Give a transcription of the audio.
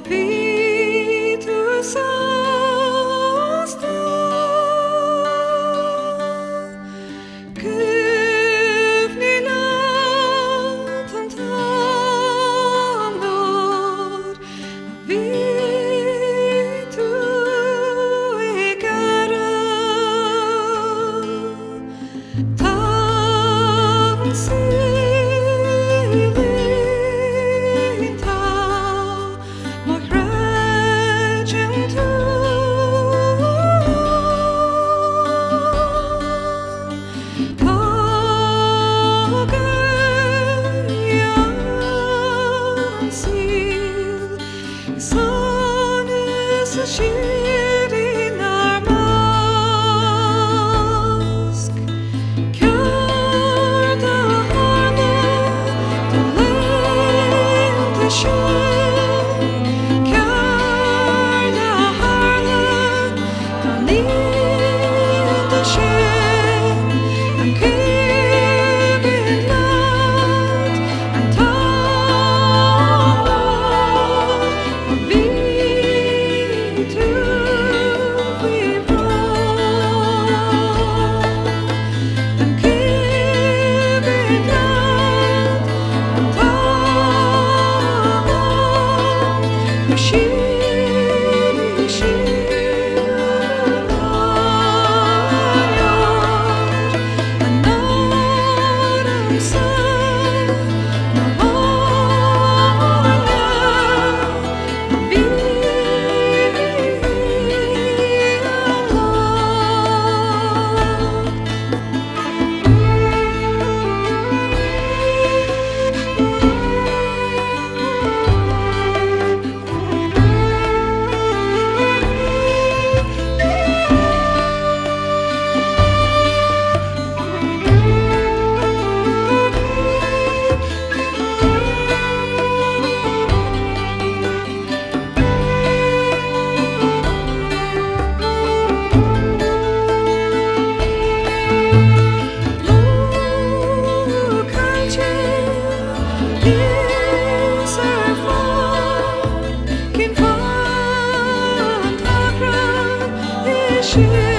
Be. 心。machine. Cheers.